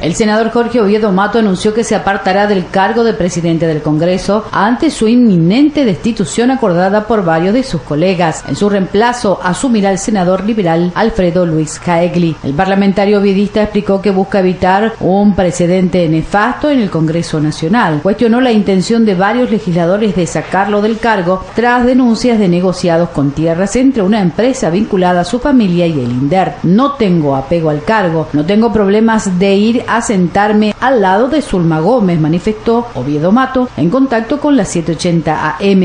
El senador Jorge Oviedo Mato anunció que se apartará del cargo de presidente del Congreso ante su inminente destitución acordada por varios de sus colegas. En su reemplazo asumirá el senador liberal Alfredo Luis Caegli. El parlamentario oviedista explicó que busca evitar un precedente nefasto en el Congreso Nacional. Cuestionó la intención de varios legisladores de sacarlo del cargo tras denuncias de negociados con tierras entre una empresa vinculada a su familia y el INDER. No tengo apego al cargo, no tengo problemas de ir a sentarme al lado de Zulma Gómez, manifestó Oviedo Mato en contacto con la 780 AM.